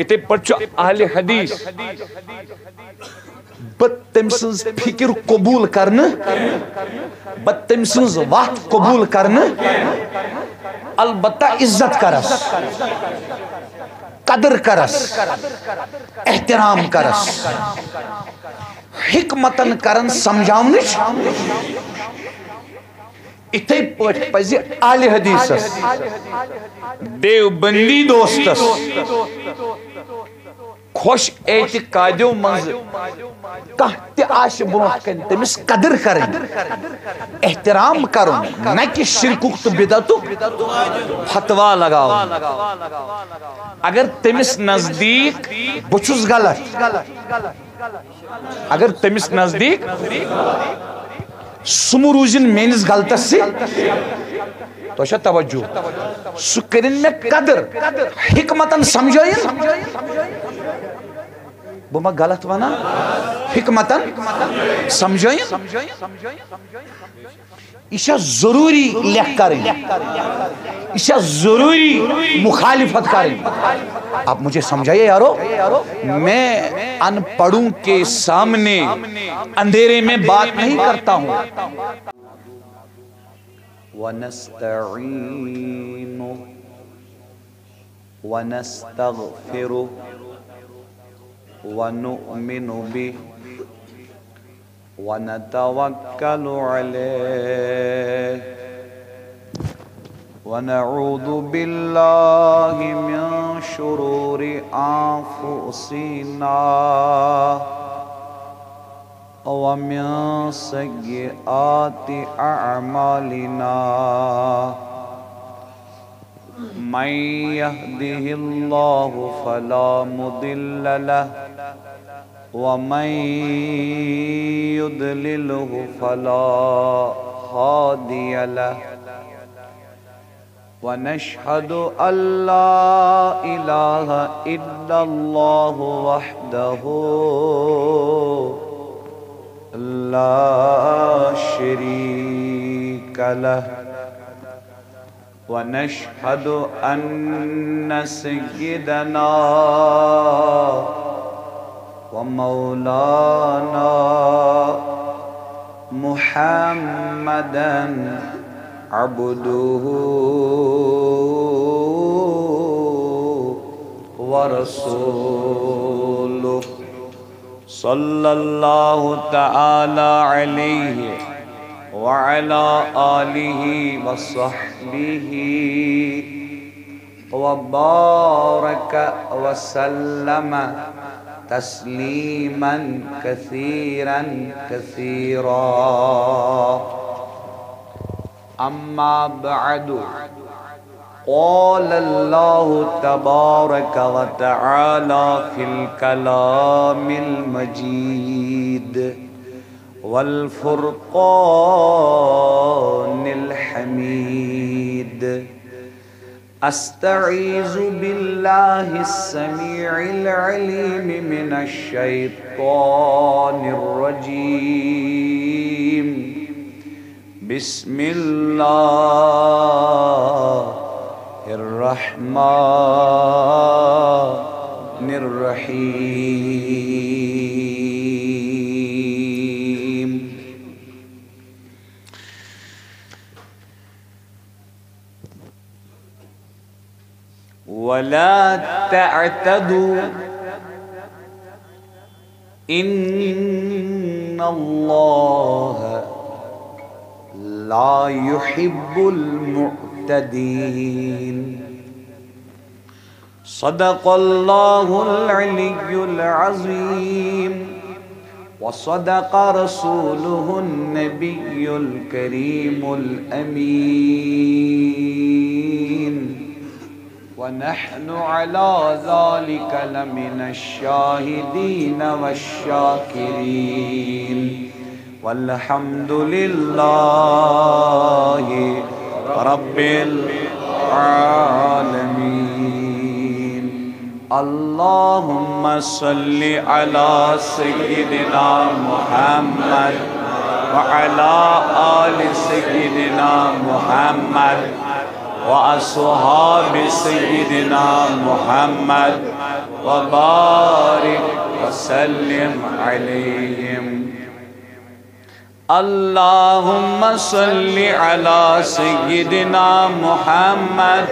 اتھے پچھ اہل حدیث۔ بت تم سنز فکر قبول کرن بت تم سنز وقت قبول کرن البتہ عزت کرس قدر کرس احترام کرس۔ حکمتن کرن سمجھاونچ اتھے پوٹ پزی آل حدیثس دیو بندی دوستس خوش اعتقادیو منز کہاں تی آش برونٹ کن. تمس قدر کرن احترام کرن نہ کہ شرکک تو بدتو فتوا لگاو اگر تمس نزدیک بچس غلط. اگر تمس نزدیک سم روزن میس غلطس سے تو توجہ. سہ کرن میں قدر. حکمتن سمجھائن بہ ما غلط ونا حکمتن سمجھائن یہ ضروری لکھ کریں۔ یہ ضروری مخالفت کریں۔ اب مجھے سمجھائیے یارو، میں ان پڑھوں کے سامنے اندھیرے میں بات نہیں کرتا ہوں۔ وَنَسْتَعِينُ وَنَسْتَغْفِرُ وَنُؤْمِنُ بِهِ ونتوكل عليه. ونعوذ بالله من شرور أنفسنا ومن سيئات أعمالنا. من يهده الله فلا مضل له ومن يضلله فلا هادي له. ونشهد أن لا إله إلا الله وحده لا شريك له. ونشهد أن سيدنا ومولانا محمدا عبده ورسوله. صلى الله تعالى عليه وعلى آله وصحبه وبارك وسلم تسليما كثيرا كثيرا. أما بعد قال الله تبارك وتعالى في الكلام المجيد والفرقان الحميد. أستعيذ بالله السميع العليم من الشيطان الرجيم. بسم الله الرحمن الرحيم. ولا تعتدوا. إن الله لا يحب المعتدين. صدق الله العلي العظيم. وصدق رسوله النبي الكريم الأمين. ونحن على ذلك لمن الشاهدين والشاكرين. والحمد لله رب العالمين. اللهم صل على سيدنا محمد وعلى آل سيدنا محمد وأصحاب سيدنا محمد وبارك وسلم عليهم. اللهم صل على سيدنا محمد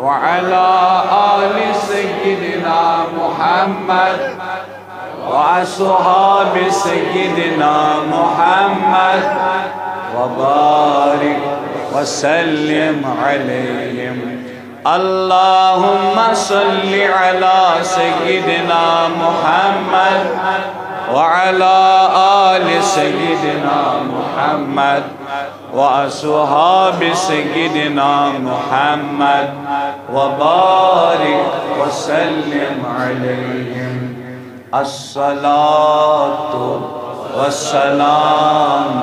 وعلى آل سيدنا محمد وأصحاب سيدنا محمد وبارك وسلم عليهم. اللهم صل على سيدنا محمد وعلى آل سيدنا محمد وأصحاب سيدنا محمد وبارك وسلم عليهم. الصلاة والسلام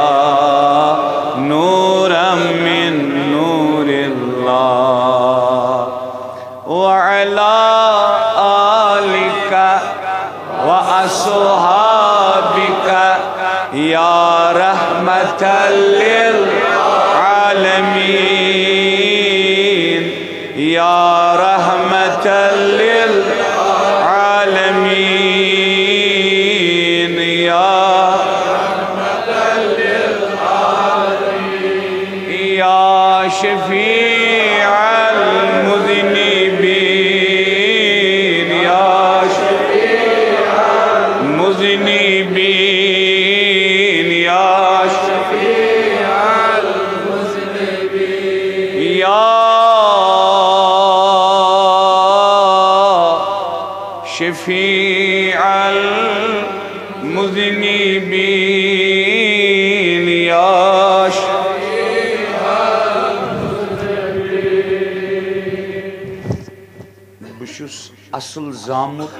المذنبين يا شفيع بشوس اصل زامت،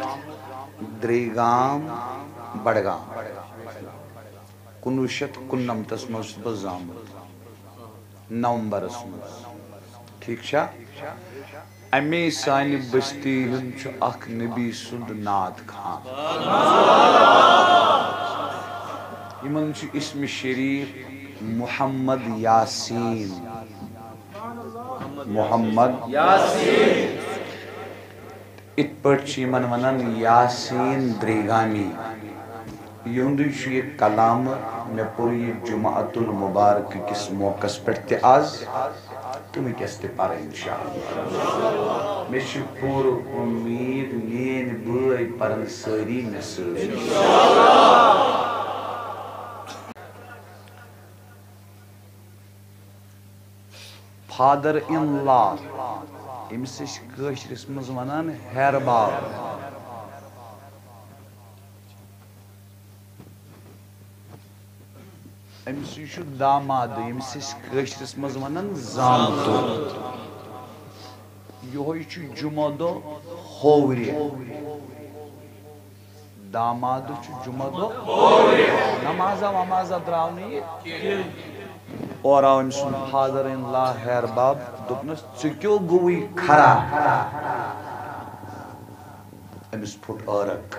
دریگام، بڑگام۔ کنوہ شیت کننمتس مز بہ زامت۔ نومبرس مز ٹھیک چھا امی سانہ بستی ہند چھ اخ نبی سند نات خان یمن چھ اسم شریف محمد یاسین۔ محمد یاسین۔ ات پٹ چھ یمن ونان یاسین دریگامی۔ یہند یہ کلام مے پور یہ المبارک کس موقع پہ آز تو میں کس تہ پر انشاءاللہ؟ مے چھ پور امید مین بٲے پرن ساری مے سۭتۍ فادر ان لا امس کشرس مز ونان ہیر باب امس یہ داماد امس کشرس مز ونان زامتو یہ جمعہ دہ ہوری داماد جمعہ دہ نمازا ومازا درو اور آو أمۍ سُنٛد فادر ان لا ہیر باب دوٚپنَس ژٕ کیوں گوٚوٕے کھڑا أمِس پھُٹ ٲرق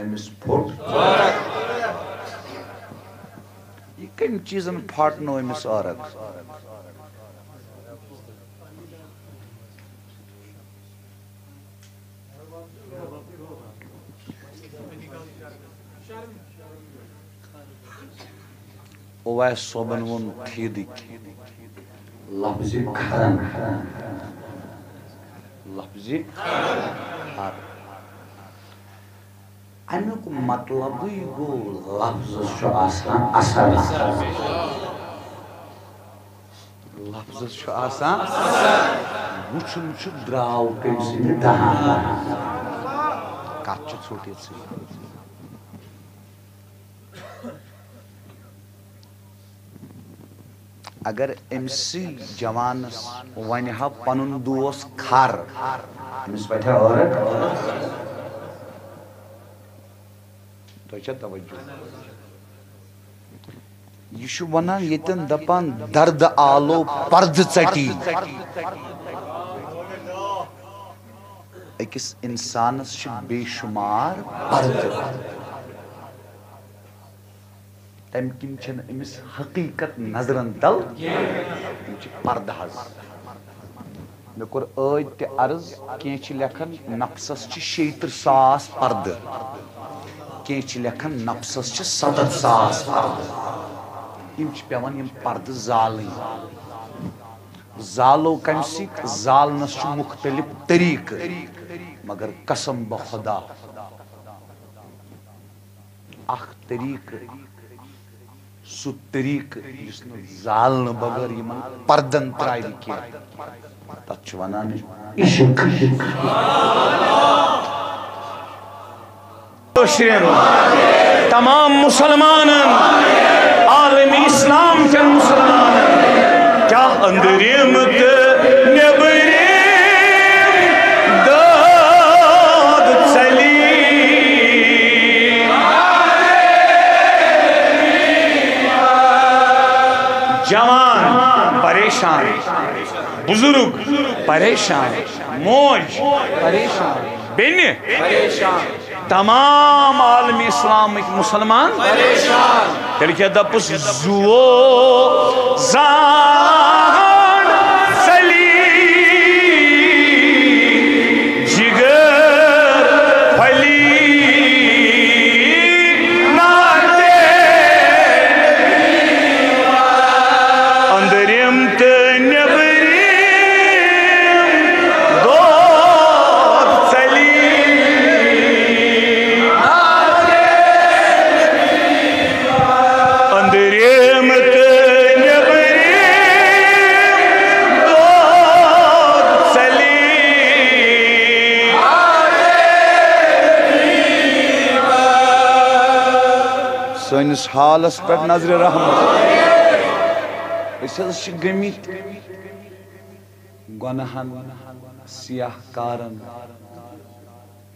أمِس پھُٹ یہِ کمہِ چیٖزن پھاٹنو أمِس ٲرق اویس صوبن وون تھیدک لفظ کھرن لفظ کھر امیک مطلب گو لفظ چھُ آسان اثر لفظ چھُ آسان وٕچھُن چھُ درٛاو کٔمۍ سٕنٛدِ دہان کتھ چھِ ژھوٚٹ ییٚتہِ اگر امسی جوانس ون ہا پن دوس کھر أمس پتہ عورت تو چھا توجہ. یہ چھُ ونان ییٚتٮ۪ن دپان درد آلو پرد ژٹی أکِس اِنسانس چھِ بے شُمار پرد. تمہِ کِنۍ چھنہٕ أمِس حقیٖقت نظرن تل تِم چھِ پردٕ حظ مےٚ کوٚر ٲدۍ تہِ عرض کینٛہہ چھِ لیکھان نفسس چھِ شیٚیہِ تٕرٛہ ساس پردٕ. کینٛہہ چھِ لیکھان نفسس چھِ ستتھ ساس پردٕ یِم چھِ پیٚوان یِم پردٕ زالٕنۍ زالو کمہِ سۭتۍ زالنس چھُ مختلف طریقہٕ مگر قسم بہ خدا اکھ طریقہٕ سُہ طریقہٕ یُس نہٕ زالنہٕ بغٲر یِمن پردن ترٛاوِ کینٛہہ تتھ ونان عشق تمام مسلمان عالم اسلام کے مسلمان کیا اندریم تو نیبریم داد چلی جوان پریشان بزرگ پریشان موج پریشان بینی تمام عالم اسلام مسلمان تیل کیا دپس زو زان سٲنِس حالس پٮ۪ٹھ نظرِ رحمت أسۍ حظ چھِ گٔمٕتۍ گۄنہن سیاہ کارن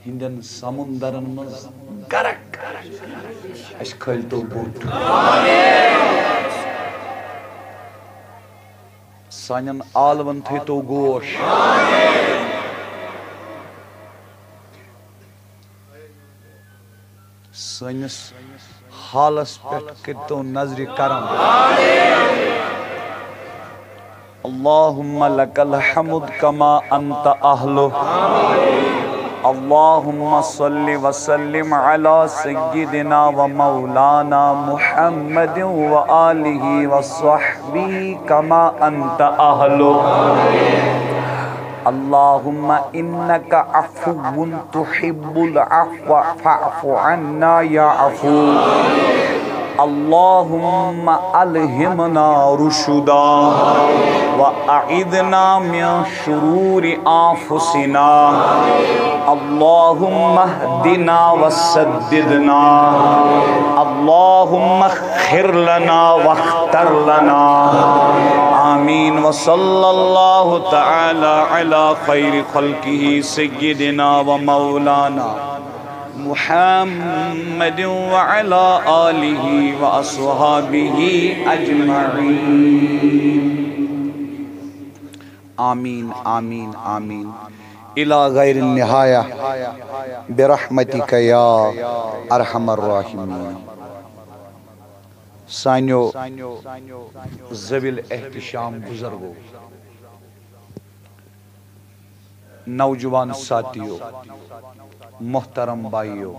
ہٕنٛدٮ۪ن سمندرن منٛز گرک اَسہِ کھٲلۍتو بوٚٹھ سانٮ۪ن عالمن تھٲیتو گوش سٲنِس حالس پٮ۪ٹھ کٔرتو نظرِ کرم۔ اللهم لك الحمد كما أنت أهله اللهم صل وسلم على سيدنا ومولانا محمد وآله وصحبه كما أنت أهله اللهم إنك عفو تحب العفو فاعف عنا يا عفو. اللهم ألهمنا رشدا وأعذنا من شرور أنفسنا. اللهم اهدنا وسددنا. اللهم خير لنا واختر لنا. آمین آمين وصلى الله تعالى على خير خلقه سيدنا ومولانا محمد وعلى آله وأصحابه أجمعين آمين آمين آمين إلى غير النهاية برحمتك يا أرحم الراحمين سانیو زویل احتشام بزرگو۔ نوجوان ساتھیو محترم بھائیو۔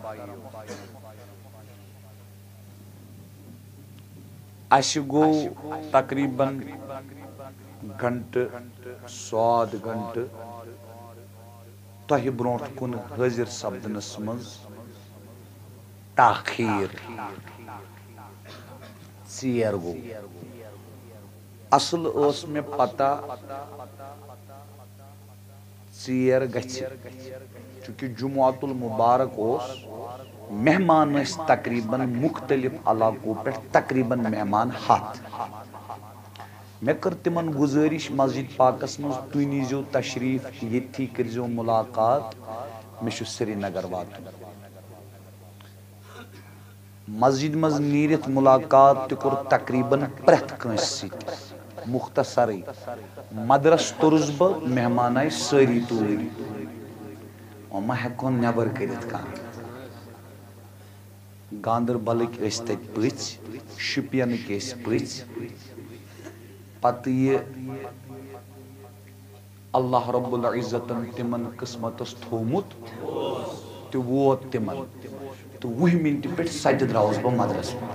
اسہ گو تقریباً گھنٹہ سواد گھنٹہ تہ برونٹ کن حاضر سپدنس مز تاخیر۔ ژیر گو اصل اس میں پتہ ژیر گژھِ چونکہ جمعات المبارک اس مہمان اس تقریباً مختلف علاقوں پہ تقریباً مہمان ہاتھ۔ مے کر تمن گزارش مسجد پاکس مز تھی نیزو تشریف یتھی کرزو ملاقات مے سری نگر واتن مسجد مز نیرت ملاقات تہ کور تقریباً پرت کنس ست مختصر مدرس ترس بہ، مہمان آئی ساری توری وما ہیکون نبر کرت کان گاندربلک اس تت پچ شپینک اس پچ پتہ یہ اللہ رب العزتن تمن قسمتس تھومت تہ ووت تمن۔ تو وہ منٹ پہ سجد دراس بہ مدرس پہ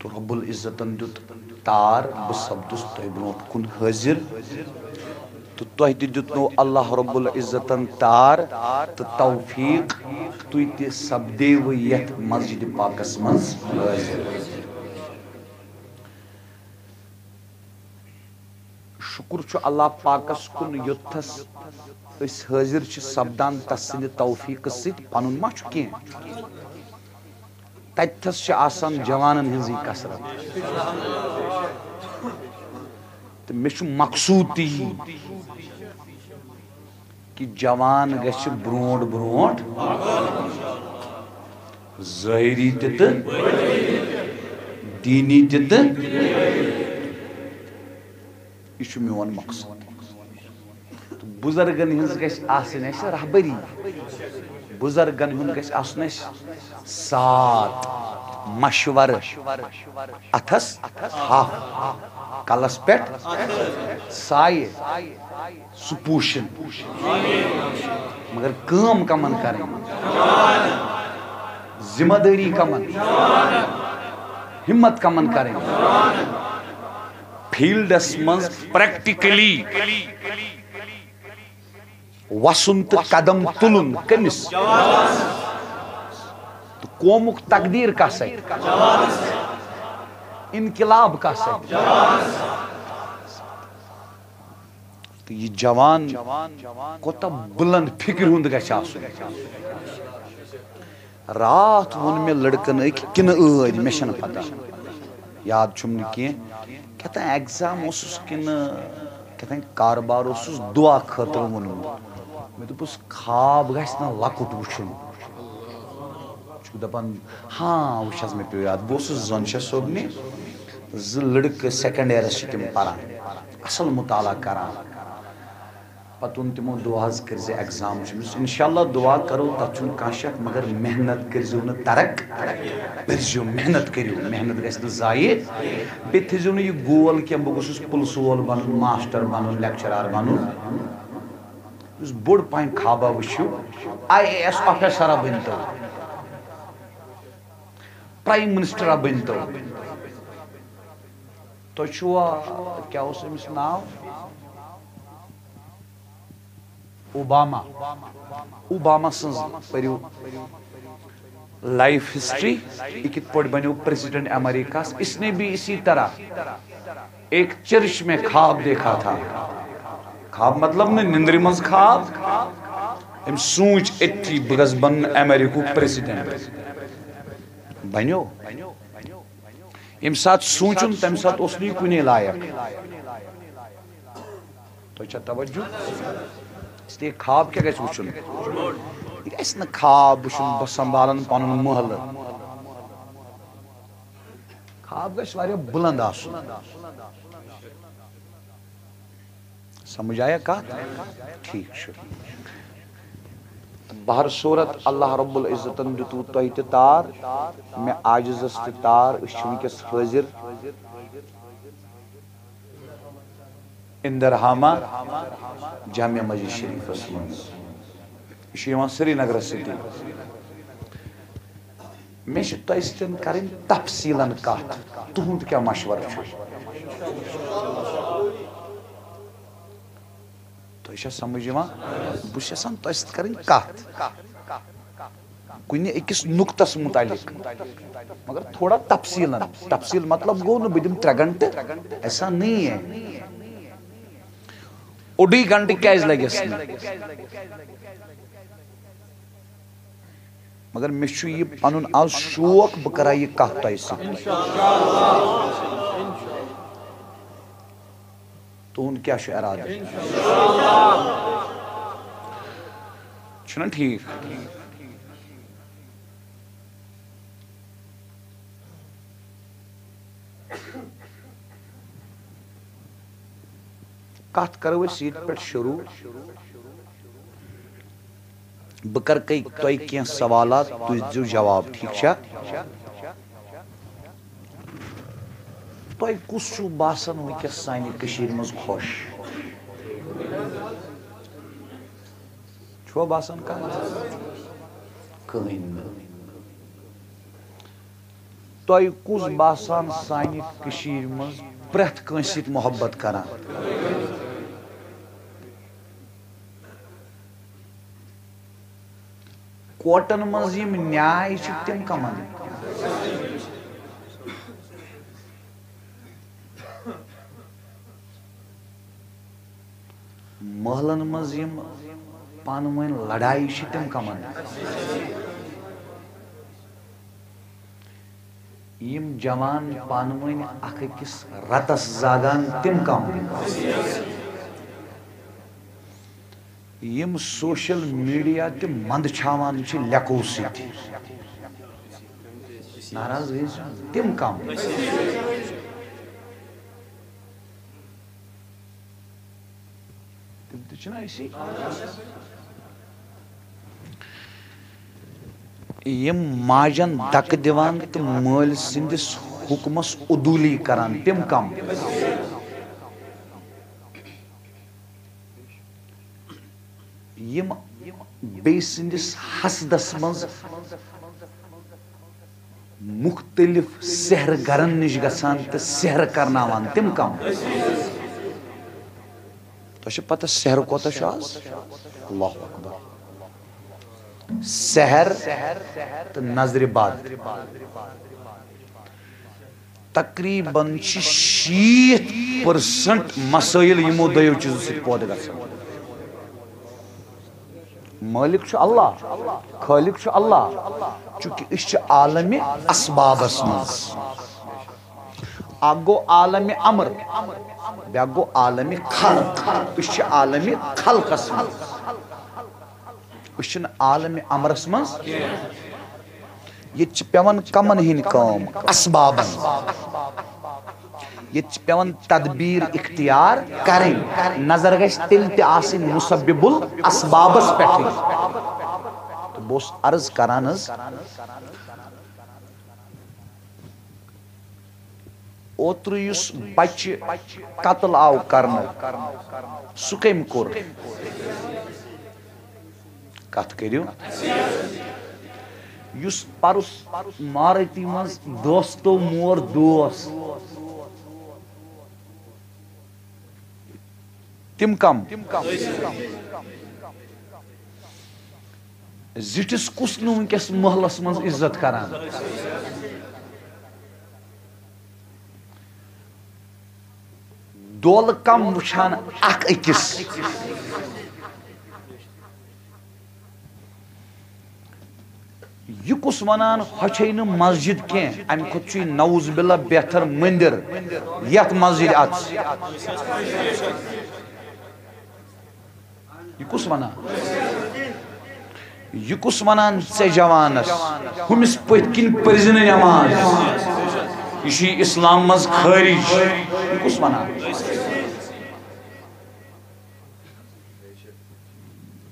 تو رب العزتن دیت تار بہ سپدس تہ برونٹ کن حاضر۔ تو تہ تہ دتنو اللہ رب العزتن تار، تو توفیق تھی تہ سپدیو یتھ مسجد پاکس مز حاضر شکر چھُ اللہ پاکس کن یوتھس۔ اس حاضر چھ سپدان تس سند توفیق ست پن ما کی تتھس آسان جوانن ہنزی کسرت تو مے مقصود تی کہ جوان گھ برونٹ برونٹ ظاہری تہ دینی تہ یہ میون مقصد بزرگن ہز گھس آسن اس رہبری۔ بزرگن ہند گھس آسن اس سات مشور، اتھس ہاف کلس پٹ سائے سپوشن۔ مگر کام کمن کریں۔ ذمہ داری کمن۔ ہمت کمن کریں۔ فیلڈس مز پریکٹیکلی۔ وسن تو قدم تلن کمس تو قومک تقدیر کس انقلاب کس تو یہ جوان کوتا بلند فکر ہند گھس آسن رات ون میں لڑکن اک کن عد مے چھن پتہ یاد چھم نہ کی کہتا ایگزام اس کن کہتا کاربار اس دعا خاطر ونمت مے دس خواب گھس نا لکٹ وچن دپان ہاں وچھس مے پیو یاد۔ بہٕ اوسُس زۄنشاہ صٲبنہِ بہ زنشا صوبنہ ز لڑکہ سیکنڈ ایئرس تم پران اصل مطالعہ کران پتہ اون تمو دعا کرز ایگزام انشاء اللہ دعا کرو تک چھ کھانا شک مگر محنت کرزو نا ترک۔ پرزو محنت کریو۔ محنت گھس نا ضائع بیٚیہِ تھٲیزیو نہٕ یہِ گول کینٛہہ بہٕ گوٚژھُس پُلسہٕ وول بنُن، ماسٹر بنُن لیکچرار بنُن۔ یُس بوٚڑ پہن خوابا وٕچھِو اے ایس آفیسرا بٔنۍتو پرٛایم منسٹرا بٔنۍتو تۄہہِ چھُوا کیٛاہ اوس أمِس ناو اوباما۔ اوباما سٕنٛز پٔرِو لائف ہسٹری یہ کت پہ پریزیڈنٹ امریکہ۔ اس نے بھی اسی طرح ایک چرچ میں خواب دیکھا تھا۔ خواب مطلب نا نندر مز خواب. ام سوچ اتھی بگس بن امریکہ پریزیڈنٹ بنو یم سات سوچن تم سات اس نہیں کنے لائق. تو چھا توجہ. اس لیے خواب کیا گیس وچن یہ گھس نا خواب وچن بہ سنبھالن پن محل. خواب گھس واریاہ بلند آسن سمجھ آیا کت ٹھیک چھ بہر صورت اللہ رب العزتن دتو تہ تہ تار، میں عاجزس تہ تار ونکس حاضر اندرہامہ جامع مسجد شریفس منز یہ سری نگر سٹی۔ مے تہ سن کریں تفصیلن کت تہند کیا مشورہ تہ سمجھ بہت یسان تہ سۭتۍ کریں کت کُنہِ أکِس نُقطس متعلق مگر تھوڑا تفصیلن تفصیل مطلب گو نا بہٕ دِمہٕ ترٛےٚ گنٹہٕ ایسا نہیں ہے اوٚڑٕے گنٹہٕ نہٕ مگر مے چھُ یہِ پنُن آز شوق بہٕ کرا یہِ کتھ تۄہہِ سۭتۍ تُہُنٛد کیٛاہ چھُ ارادٕ چھُنہ ٹھیٖک کرو أسۍ ییٚتہِ پٮ۪ٹھ شروع بہٕ کرٕ کٔے تۄہہِ سوالات تُہۍ دِیِو جواب ٹھیٖک چھا تۄہہِ کُس چھُو باسان وٕنکٮ۪س سانہِ کٔشیٖرِ منٛز خۄش چھُوا باسان کانٛہہ کٕہٕنۍ نہٕ تۄہہِ کُس باسان سانہِ کٔشیٖرِ منٛز پرٛٮ۪تھ کٲنٛسہِ سۭتۍ محبت کران کوٹن منٛز یِم نیاے چھِ تِم کمن محلن منٛز یِم پانہٕ ؤنۍ لڑایہِ کمن۔ یِم جوان پانہٕ ؤنۍ اکھ أکِس رتس زاگان تِم کم۔ یِم سوشل میڈیا تہِ منٛدچھاوان چھِ لیکو سۭتۍ ناراض گٔے تِم کم۔ تِم تہِ چھِنہ أسی یِم ماجن دکہٕ دِوان تہٕ مٲلۍ سٕنٛدِس حُکمس عدوٗلی کران تِم کم یِم بیٚیہِ سٕنٛدِس حسدس منٛز مُختٔلِف سیرٕ گرن نِش گژھان تہٕ سیرٕ کرناوان تِم کم تۄہہِ چھِ پتہ سیرٕ کوتاہ چھُ آز؟ اللہ اکبر۔ سحر تہٕ نظرِ بد تقریٖبن چھِ شیٖتھ پٔرسنٹ مسٲیل یِمو دۄیو چیٖزو سۭتۍ پٲدٕ گژھان مٲلِک چھُ اللہ خٲلِق چھُ اللہ، چوٗنکہِ أسۍ چھِ عالمہِ اسبابس منٛز اکھ گوٚو عالمہِ امر بیاکھ گوٚو عالمہِ خلق أسۍ چھِ عالمہِ خلقس منٛز. أسۍ چھِنہٕ امرس منٛز. ییٚتہِ چھِ پیٚوان کمن ہٕنٛدۍ کٲم اسبابن. ییٚتہِ چھِ پیٚوان تدبیٖر اختیار کرٕنۍ نظر گژھِ تیٚلہِ تہِ آسٕنۍ مُسبِبُل اسبابس پٮ۪ٹھٕے تہٕ بہٕ عرض کران حظ اوترٕ یُس بچہِ قتل آو کرنہٕ سُہ کٔمۍ کوٚر کتھ کٔرِو یُس پرُس مارتی منٛز دوستو مور دوس تِم کم زِٹھِس کُس نہٕ وٕنکیٚس محلس منٛز عزت کران دولہٕ کم وٕچھان اکھ أکِس یہِ کُس ونان ہۄ چھے نہٕ مسجد کینٛہہ امہِ کھۄتہٕ چھُ یہِ نوز بِلا بہتر مٔندِر یتھ مسجد اژ یہِ کُس ونان یہِ کُس ونان ژےٚ جوانس ہُمِس پٔتۍ کِنۍ پٔرزِ نہٕ نٮ۪ماز یہِ چھُے اسلام منٛز خٲرج یہِ کُس ونان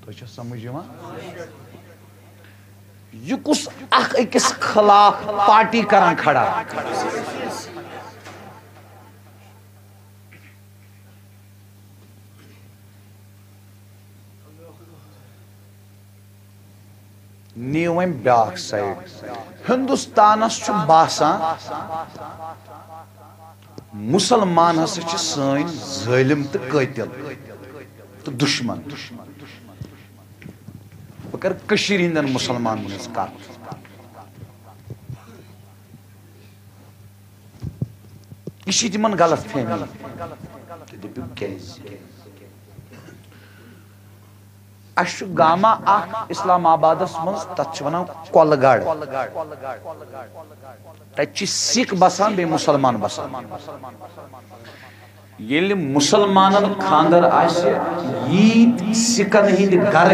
تۄہہِ چھا سمجھ یِوان یہِ کُس اکھ أکِس خلاف پارٹی کران کھڑا۔ نِیو وۄنۍ بیاکھ سایڈ ہندوستانس چھُ باسان مُسلمان ہسا چھِ سٲنۍ ظٲلِم تہٕ قٲتِل تہٕ دُشمن۔ بہٕ کرٕ کٔشیٖر ہِنٛدٮ۪ن مُسلمانن ہٕنٛز کتھ غلط فہمی۔ تُہۍ دٔپِو کیازِ گاما اخ اسلام آبادس مز تت ونان کول تت سکھ بسان بی مسلمان بسان۔ یل مسلمانن خاندر آسہ ییت سکن ہند گر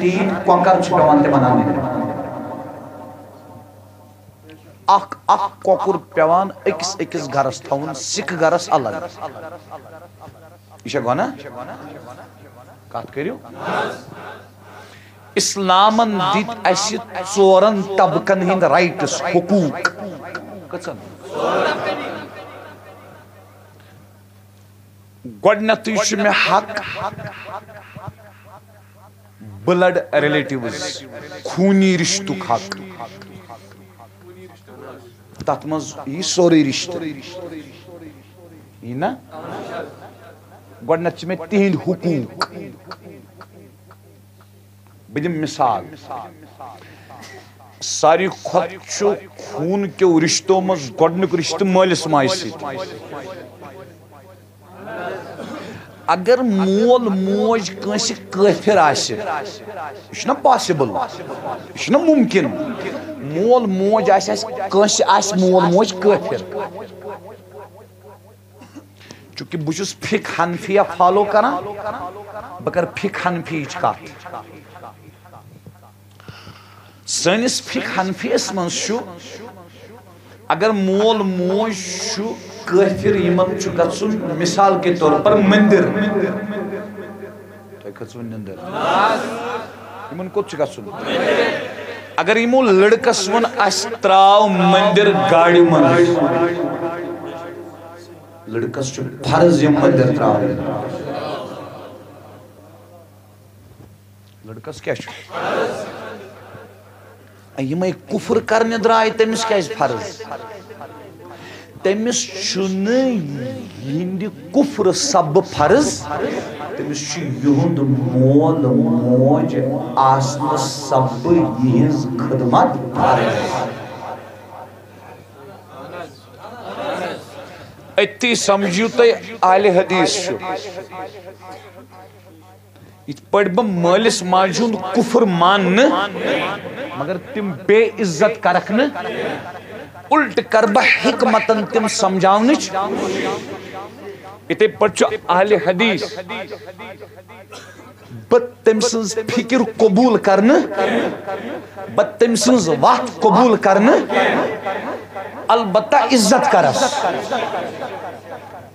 تیت کۄکر چھ پیوان تمن انٕنۍ اکھ اکھ کۄکُر پیوان أکِس أکِس گرس تھاوُن، سکھ گرس الگ۔ یہ چھا گونا کتھ کٔرِو اسلامن دِتۍ اسہِ ژورن طبقن ہٕنٛدۍ رایٹس حقوٗق۔ کٔژن گۄڈنیٚتھٕے چھُ مےٚ حق بلڈ ریلیٹِوز خوٗنی رِشتُک حق تتھ منٛز یی سورُے رِشتہٕ یی نا گۄڈنیٚتھ چھِ مےٚ تِہنٛدۍ حقوٗق بہٕ دِمہٕ مِثال ساروی کھۄتہٕ چھُ خوٗن کیو رِشتو منٛز گۄڈنیُک رِشتہٕ مٲلِس ماجہِ سۭتۍ اگر مول موج کٲنٛسہِ کٲفِر آسہِ یہِ چھُنہ پاسِبٕل یہِ مُمکِن۔ مول موج آسہِ اَسہِ کٲنٛسہِ آسہِ مول موج کٲفِر چوٗنٛکہِ بہٕ چھُس فِک حنفیہ فالو کران بہٕ کرٕ فِک حنفیِچ کتھ سٲنِس فِک حنفیَس منٛز چھُ اگر مول موج چھُ کٲفِر یِمن چھُ گژھُن مِثال کے طور پر مندر۔ تۄہہِ کھٔژوٕ نِندٕر۔ یِمن کوٚت چھُ گژھُن اگر یِمو لڑکس ووٚن اسہِ تراو مندر گاڑِ منٛز لڑکس چھُ فرض یِم مندر تراوٕنۍ لڑکس کیٛاہ چھُ یِمے کُفر کرنہِ درٛاے تٔمِس کیٛازِ فرض؟ تٔمِس چھُنہٕ یِہنٛدِ کُفرٕ سبہٕ فرض تٔمِس چھُ یِہُنٛد مول موج آسنہٕ سبہٕ یِہنٛز خدمت فرض أتی سمجھِو تُہۍ حدیث چھُ یِتھ پٲٹھۍ بہٕ مٲلِس ماجہِ ہُنٛد مگر تِم بے عزت کرکھ نہٕ الٹ کر بہٕ حکمتن تِم سمجھاونٕچ پٲٹھۍ چھُ اہلِ حدیث۔ بہٕ تٔمۍ سٕنٛز فِکر قبوٗل کرنہٕ بہٕ تٔمۍ سٕنٛز وتھ قبوٗل کرنہٕ البتہ عزت کرس۔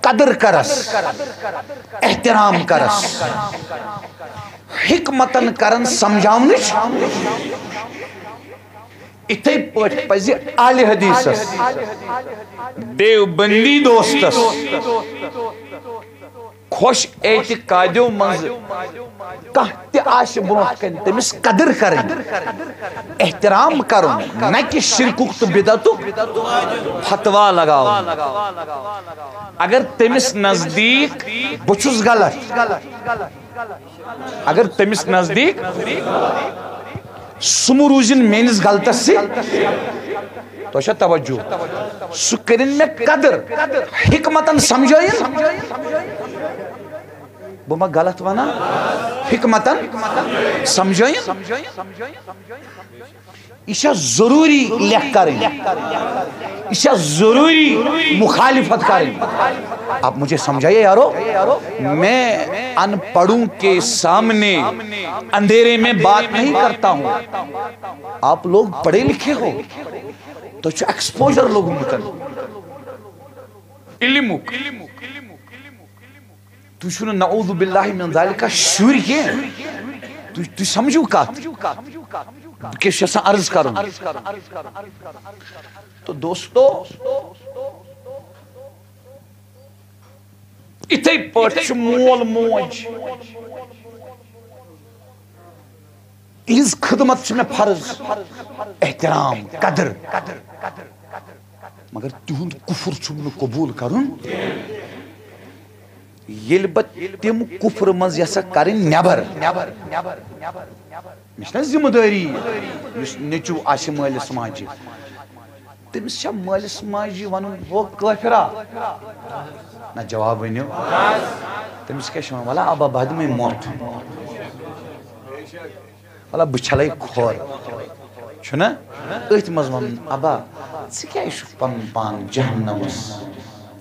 قدر کرس۔ احترام کرس۔ حکمتن کرن سمجھاونٕچ اِتھے پٲٹھۍ پزِ آلہِ حدیثس دیوبندی دوستس خۄش اعتقادیو منٛز تہِ آسہِ برونٛٹھ کنہِ تٔمِس قدر کرٕنۍ احترام کرُن نہ کہِ شرکُک تہٕ بدعتُک فتوا لگاوُن اگر تٔمِس نزدیٖک بہٕ چھُس غلط اگر تٔمِس نزدیٖک سم مہٕ روٗزِن غلطس سۭتۍ تۄہہِ توجہ سہ کٔرِنۍ مےٚ قدر حکمتن سمجھٲیِن بہ ما غلط ونان حکمتن سمجھٲیِن یہ ضروری لیکھ کریں یہ ضروری مخالفت کریں آپ مجھے سمجھائیے یارو، میں ان پڑھوں کے سامنے اندھیرے میں بات نہیں کرتا ہوں۔ آپ لوگ پڑھے لکھے ہو۔ تو ایکسپوجر لوگوں مکن علمک تو چھو نعوذ باللہ من ذالکہ شوری کیا تو سمجھو کات۔ کس یسا عرض کروں۔ تو دوستو، اتھے پٲٹھۍ چھُ مول موج۔ یہنٛز خدمت چھِ مےٚ فرض، احترام، قدر۔ مگر تِہُنٛد کُفُر چھُم نہٕ قبوٗل کرُن ییٚلہِ بہٕ تِم کُفرٕ منٛز یژھا کرٕنۍ نٮ۪بر مےٚ چھِنہ ذمہٕ دٲری یُس نیٚچوٗ آسہِ مٲلِس ماجہِ تٔمِس چھا مٲلِس ماجہِ وَنُن ہو کٲفِرا نہ جواب ؤنِو تٔمِس کیٛاہ چھِ وَنان ابا بہٕ دِمَے موت مطلب بہ کھور چھنا ات مز ون ابا ژٕ کیٛازِ چھُکھ پنُن پان جہنمس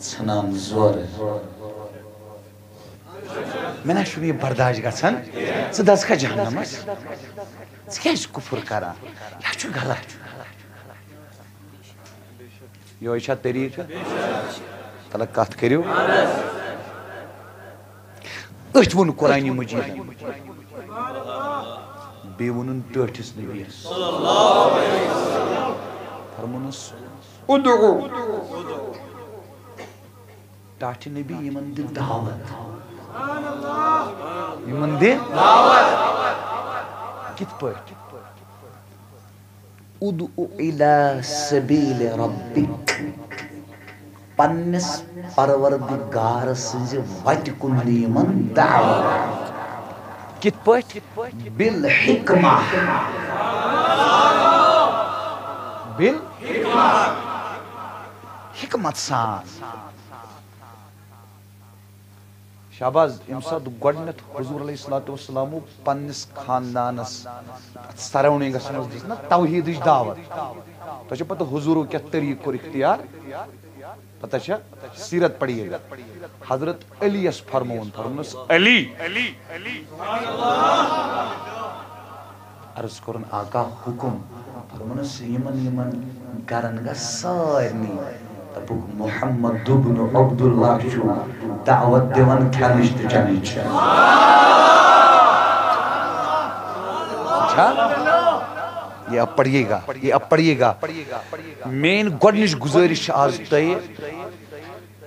ژھٕنان زورٕ. مےٚ نہ چھُنہٕ یہِ برداش گژھان ژٕ دزکھا جہنمس ژٕ کیٛازِ کُفُر کران یہِ چھُ غلط یہوے چھا طریٖقہٕ تلہ کتھ کٔرِو أتھۍ ووٚن قرآنہِ مجیٖدن بیٚیہِ ووٚنُن ٹٲٹھِس نبیَس فرمونس ادعو ٹاٹھِ نبی یمن دِ دعوت یمن دِ کِتھ پٲٹھۍ ادعو الى سبیل ربک. پننس پروردگار سٕنزِ وتہِ کُن یمن دعوت کِتھ پٲٹھۍ بالحکمہ. بل حکمت سان شاباز یم سات گۄڈنیتھ حضور علیہ الصلوۃ والسلام پننس خاندانس سراونڈنگس منٛز دِژ نا توحیدٕچ دعوت۔ تۄہہِ چھو پتہ حضوٗرو کیٛاہ طریٖقہٕ کوٚر اختیار؟ پتہ چھا سیرت پڑیے گا حضرت علی یس فرمون فرمونس علی عرض کوٚرُن آقا حکم فرمونس یمن یمن گرن گژھ سارنٕے دپُکھ محمد دوٚبنو عبداللہ چھُ دعوت دِوان کھٮ۪نٕچ تہٕ چٮ۪نٕچ اچھا؟ یہ اب پڑھیے گا، یہ اب پڑھیے گا۔ مین گۄڈنِچ گُزٲرِش آز تۄہہِ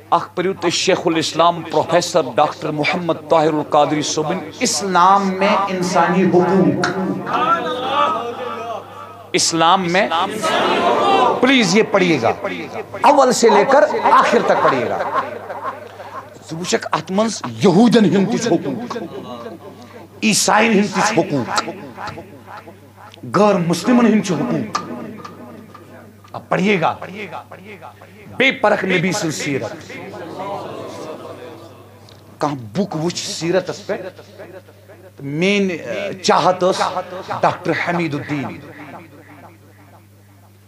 اکھ پٔرِو تُہۍ شیخ الاسلام پروفیسر ڈاکٹر محمد طاہر القادری صٲبٕنۍ اسلام میں انسانی حقوق۔ اسلام میں پلیز یہ پڑھیے گا۔ اول سے لے کر آخر تک پڑھیے گا۔ ژٕ وٕچھکھ اتھ منٛز یہوٗدین ہُنٛد تہِ چھُ حقوٗق عیساین ہُنٛد تہِ مسلمن ہٕنٛدۍ چھِ اب پڑھیے گا۔ بیٚیہِ پرکھ نبی سٕنٛز سیرت۔ کانٛہہ بُک وٕچھ سیرتس پٮ۪ٹھ تہٕ میٲنۍ چاہت ٲس ڈاکٹر حمید الدین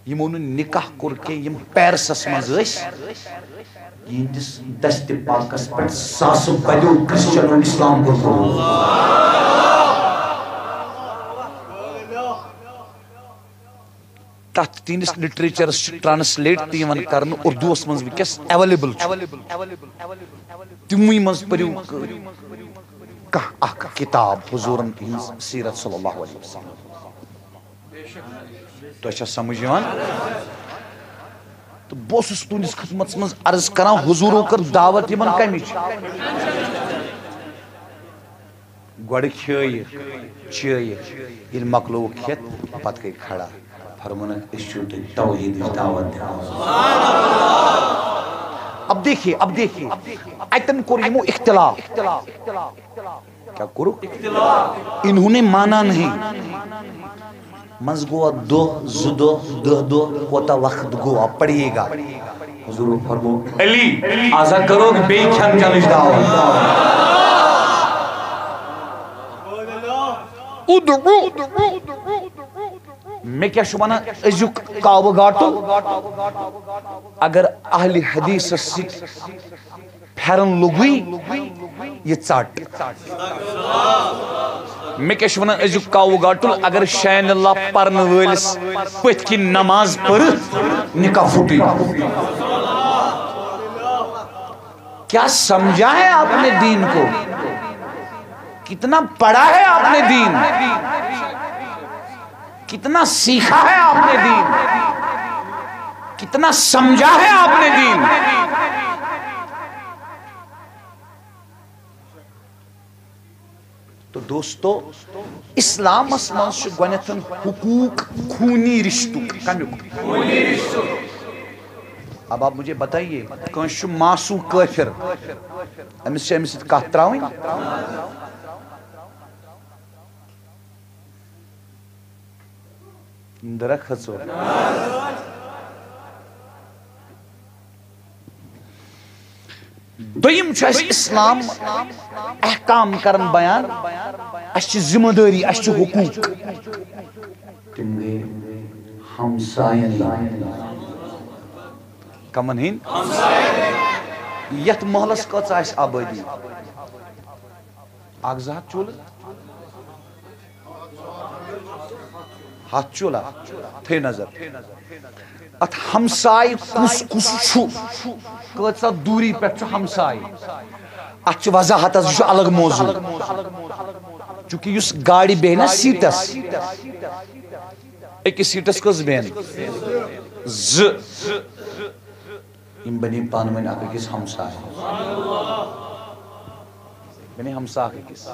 یِمو نکاح کوٚر کینٛہہ یِم پیرسس منٛز ٲسۍ پاکس پٮ۪ٹھ ساسو بَدیو کرسچنو اسلام کوٚر قبوٗل لٹریچرس ٹرانسلیٹ تہِ یِوان کرنہٕ اردوٗوس منٛز وٕنکیٚس ایویلیبل تِموٕے منٛز پٔرِو کانٛہہ اکھ ہٕنٛز سیرت صلی اللہ علیہ وسلم تۄہہِ چھا ہاں؟ سمجھ یِوان تہٕ بہٕ اوسُس تُہنٛدِس خدمتس منٛز عرض کران حضوٗرو کٔر دعوت یِمن کمِچ گۄڈٕ کھیٲیِکھ چٲیِکھ ییٚلہِ مۄکلووُکھ کھٮ۪تھ پتہٕ گٔے کھڑا۔ فرمونن أسۍ چھِو تۄہہِ توحیٖدٕچ دعوت دِوان اب دیکھیے اب دیکھیے۔ اتن کوٚر یِمو اختلاف۔ کیا کوٚرُکھ انہوں نے مانا نہیں۔ منٛز گوٚوا دۄہ زٕ دۄہ دہ دۄہ کوتاہ وقت گوٚو اب پڑیے گا حضور فرمو علی آزا کرو بیٚیہِ کھٮ۪ن چٮ۪نٕچ دعوت مےٚ کیٛاہ چھُ ونان أزیُک کاوٕ گاٹُل اگر اہلِ حدیٖثس سۭتۍ پھٮ۪رن لوٚگُے یہِ ژٹ مےٚ کیٛاہ چھُ ونان؟ أزیُک کاوٕ گاٹُل، اگر شین اللہ پرنہٕ وٲلِس پٔتھۍ کِنۍ نماز پٔرِتھ، نکاح پھُٹٕے کیا سمجھا ہے آپ نے دین کو؟ کتنا پڑھا ہے آپ نے دین؟ کتنا سیکھا ہے آپ نے دین؟ کتنا سمجھا ہے آپ نے دین؟ تو دوستو اسلامس منٛز چھُ گۄڈنٮ۪تھ حقوٗق خوٗنی اب آپ مجھے بتائیے کٲنٛسہِ چھُ ماسوٗ کٲفِر أمِس چھِ دوٚیِم چھُ اَسہِ اِسلام احکام کران بیان اس ذمہ داری اس حقوق۔ تم گئی ہمسائن کمن ہند یت محلس کچھ آس آبادی اکھ زٕ ہتھ چولہٕ؟ ہتھ چولہا تھٲیِو نظر۔ ات ہمسائے کس کس چھُ کۭژاہ دوٗری پٮ۪ٹھ چھُ ہمسائے۔ ات چھِ وضاحت حظ یہِ الگ موضوع۔ چونکہ یُس گاڑِ بیٚہہِ نا سیٖٹس۔ أکِس سیٖٹس کٔژ بیٚہن زٕ۔ یِم بنے پانہٕ ؤنۍ اکھ أکِس ہمساے بنے ہمسا اکھ أکِس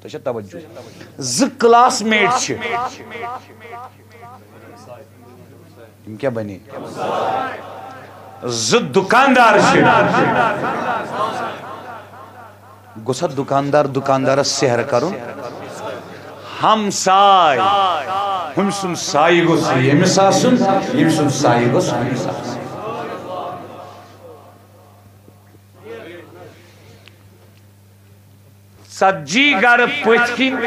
تۄہہِ توجہ۔ زٕ کلاس میٹ چھِ یِم کیٛاہ بنے؟ زٕ دُکاندار چھِ گوٚژھ ہا دُکاندار دُکاندارس سیر کرُن ہمساے ہُمہِ سُنٛد سایہِ گوٚژھ ییٚمِس آسُن ییٚمہِ سُنٛد سایہِ گوٚژھ ہُمِس آسُن ژتجی گرٕ پٔتھۍ کِنۍ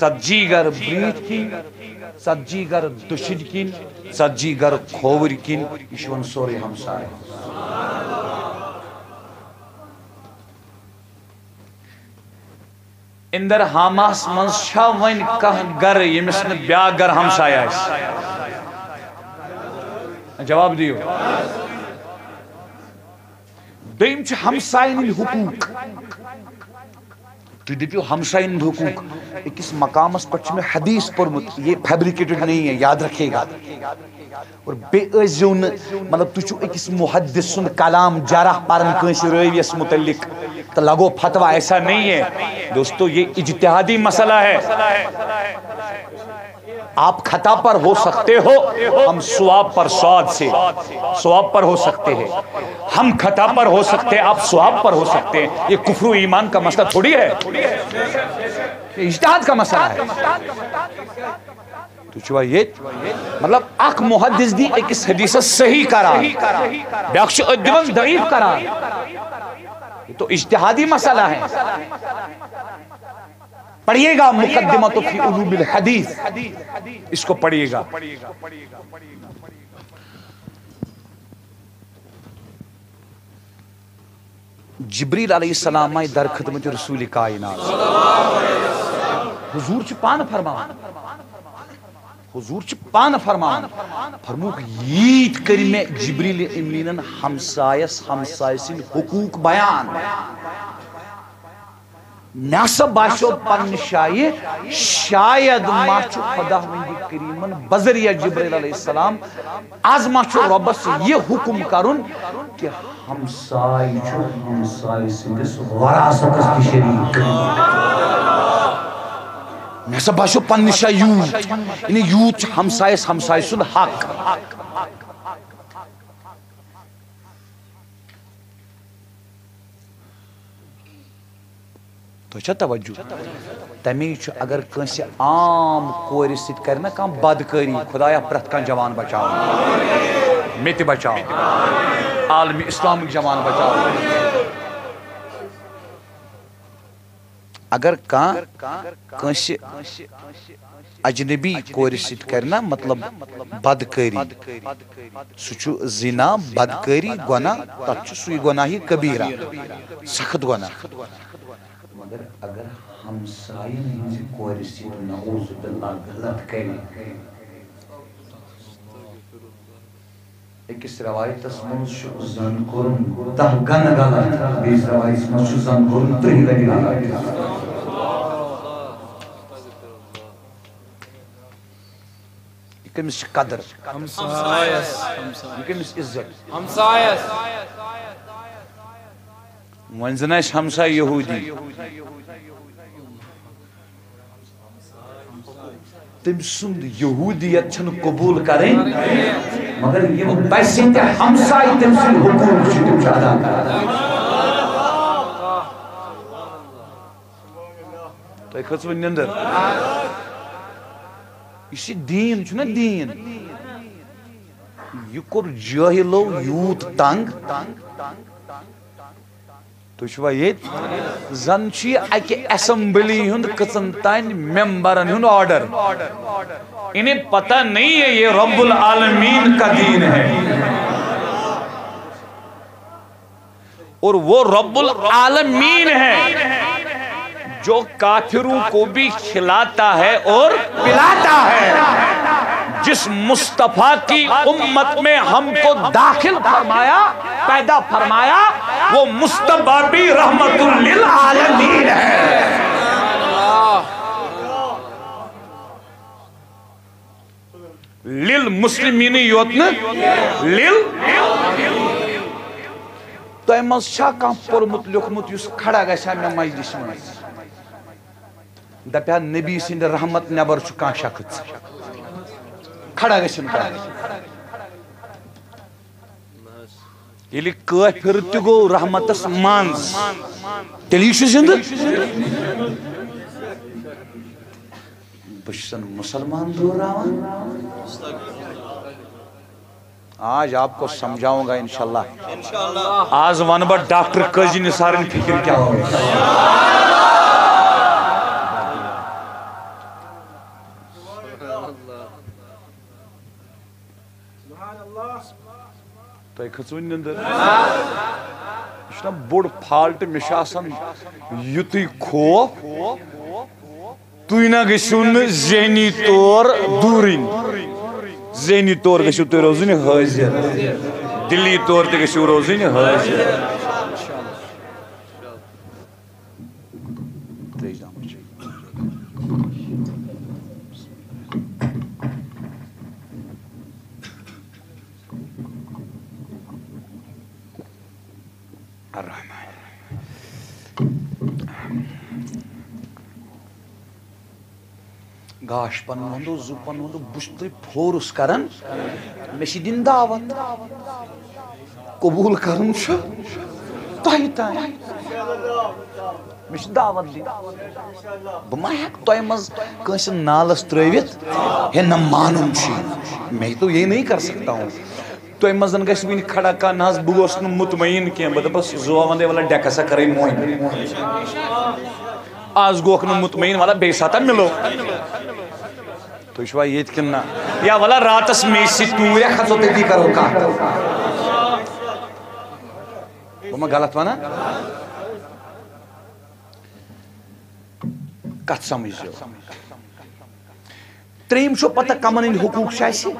ژتجی ژتجی گرٕ دٔچھِنۍ کِنۍ ژتجی گرٕ کھووٕرۍ کِنۍ یہِ سورُے ہمساے اندر حاماس منٛز چھا وۄنۍ کانٛہہ گرٕ ییٚمِس نہٕ بیٛاکھ گرٕ ہمساے آسہِ جواب دِیِو ہمساین ہٕنٛدۍ حقوٗق تُہۍ دٔپِو ہمساین حقوق۔ حقوٗق مقامس پہ چھُ حدیث پورمت یہ فیبرِکیٹڈ نہیں ہے، یاد رکھے گا۔ اور بیٚیہِ ٲسۍزیو مطلب تُہۍ چھُو محدث محدِث کلام جارح پارن کنس رویس متعلق۔ تو لگو فتوا ایسا نہیں ہے۔ دوستو، یہ اجتہادی مسئلہ ہے۔ آپ خطا پر ہو سکتے ہو ہم سواب پر سواد سے سواب پر ہو سکتے ہیں۔ ہم خطا پر ہو سکتے ہیں آپ سواب پر ہو سکتے ہیں۔ یہ کفر و ایمان کا مسئلہ تھوڑی ہے۔ یہ اجتہاد کا مسئلہ ہے۔ تو چھوا یہ مطلب اک محدث دی ایکس حدیث صحیح قرار۔ بیاکھ چھو ادیون ضعیف قرار۔ یہ تو اجتہادی مسئلہ ہے۔ پڑھئے گا مقدمت فی علوم الحدیث۔ اس کو پڑھئے گا۔ جبریل علیہ السلام آئی در خدمت رسول کائنات۔ حضور چھ پان فرمان۔ حضور چھ پان فرمان۔ فرموک ییت کری میں جبریل امینن ہمسایس ہمسایسین حقوق بیان۔ مےٚ ہسا باسیو پننہِ جایہِ شاید ما چھُ خدا وندِ کریٖمن بذریعہ جبریل علیہ السلام آز ما چھُ رۄبس یہِ حُکم کرُن کہِ ہمساے چھُ ہمساے سٕنٛدِس وراثتس تہِ شریٖک مےٚ ہسا باسیو پننہِ جایہِ یعنی یوٗت چھُ ہمسایس ہمساے سُنٛد حق۔ تۄہہِ چھا توجہ؟ تمی چھُ اگر کٲنٛسہِ عام کورِ سۭتۍ کرِ نا، کانٛہہ خدایا پرٛٮ۪تھ کانٛہہ جوان بچاو مےٚ تہِ بچاو عالمہِ جوان بچاو اگر کانٛہہ کٲنٛسہِ اجنبی کورِ سۭتۍ کرِ مطلب بدکٲری سُہ چھُ زِنا بدکٲری گۄناہ تتھ چھُ سُے گۄناہی کبیٖرا سخت گۄناہ مگر اگر ہمسائن ہنزِ کورِ سۭتۍ نعوذ باللہ غلط کرِ أکِس روایتس چھُ زن کوٚرُن دہ گنہٕ غلط بیٚیِس روایتس منٛز چھُ زن کوٚرُن لٹہِ غلط کٔمِس قدر۔ یہِ کٔمِس عزت۔ زن آسہِ ہمساے یہوٗدی۔ تٔمۍ سُنٛد یہوٗدیت چھنہٕ قبوٗل کرٕنۍ مگر یِم بسہِ تہِ ہمساے تٔمۍ سٕنٛدۍ حقوٗق چھِ تِم چھِ ادا کران تۄہہِ کھٔژوٕ نِندٕر یہِ چھِ دیٖن چھُنہ دیٖن۔ یہِ کوٚر جٲہلو یوٗت تنگ۔ تُہۍ چھُوا ییٚتہِ زن چھُ یہِ اکہِ اسمبلی ہُنٛد کٔژن تانۍ ممبرن ہُنٛد آرڈر۔ انہیں پتہ نہیں ہے یہ رب العالمین کا دین ہے۔ اور وہ رب العالمین ہے جو کافروں کو بھی کھلاتا ہے اور پلاتا ہے۔ جس مصطفیٰ کی امت میں ہم کو داخل فرمایا، پیدا فرمایا، وہ مصطفیٰ بھی رحمت للعالمین ہے۔ للمسلمین یوتن لل تۄہہِ منٛز چھا کانٛہہ پوٚرمُت لیوٚکھمُت یُس کھڑا گژھِ ہا مےٚ مجلِس منٛز دپہِ ہا نبی سٕنٛدِ رحمت نٮ۪بر چھُ کانٛہہ شخص کھڑا گژھِنۍ کانٛہہ ییٚلہِ کٲفِر تہِ گوٚو رحمتس منٛز تیٚلہِ یہِ چھُ زِندٕ بہٕ چھُس مسلمان دوراوان آج آپ کو سمجھاؤں گا انشاءاللہ آج ون ڈاکٹر قاضی نثارن فکر کیا ہوگا تۄہہِ کھٔژوٕ نِندٕر یہِ چھُنا بوٚڑ فالٹ مےٚ چھُ آسان یُتُے خوف تُہۍ نہ گٔژھِو نہٕ ذہنی طور دوٗرٕنۍ ذہنی طور گٔژھِو تُہۍ روزٕنۍ حٲضِر دِلی طور تہِ گٔژھِو روزٕنۍ حٲضِر گاش پن ہندو زو پن ہندو بشتری فورس کرن۔ میں دن دعوت قبول کرن چھ دعوت دِنۍ بہٕ ما ہٮ۪کہٕ نالس ترٲوِتھ ہے نہ مانُن چھُ میں تو یہ نہیں کر سکتا ہوں۔ تۄہہِ منٛز گژھِ کھڑا کانٛہہ نہ حظ بہٕ گوس نہٕ مطمعین کینٛہہ مطلب بہٕ دپس زُوا سا کرے آز گوکھ نہٕ مطمعین ولا بیٚیہِ ساتہٕ مِلو۔ تُہۍ چھُوا ییٚتہِ کِنہٕ نہ یا ولا راتس مے سۭتۍ توٗریا کھژو تٔتی کرو کتھ بہٕ ما غلط ونان کتھ سمجھزیو ترٛیٚیِم چھُ پتہ کمن ہٕنٛدۍ حقوٗق چھِ اَسہِ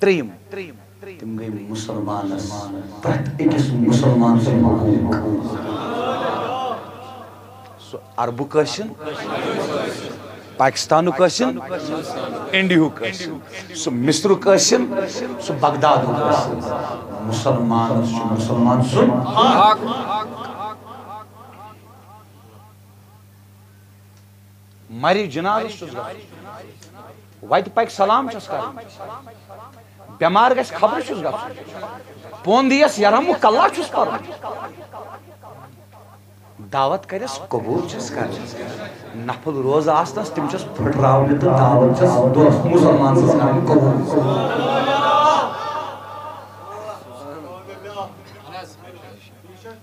ترٛیٚیِم تِم گٔے مُسلمانس پرٛٮ۪تھ أکِس مُسلمان سٕنٛدۍ حقوٗق سُہ عربُک ٲسِن پاکستانُک ٲسِن انڈیہُک ٲسِن سُہ مصرُک ٲسِن سُہ بغدادُک ٲسِن مُسلمانس چھُ مُسلمان جنازس سلام چھس کرُن بٮ۪مار گژھِ خبرٕ چھُس گژھُن پوٚند یرم کلہ چھُس دعوت کرٮ۪س قبوٗل چھس کرٕنۍ نفل روزٕ آسنس تِم چھس پھٕٹراونہِ تہٕ دعوت چھس، دوست مُسلمان سٕنٛز کرٕنۍ قبوٗل۔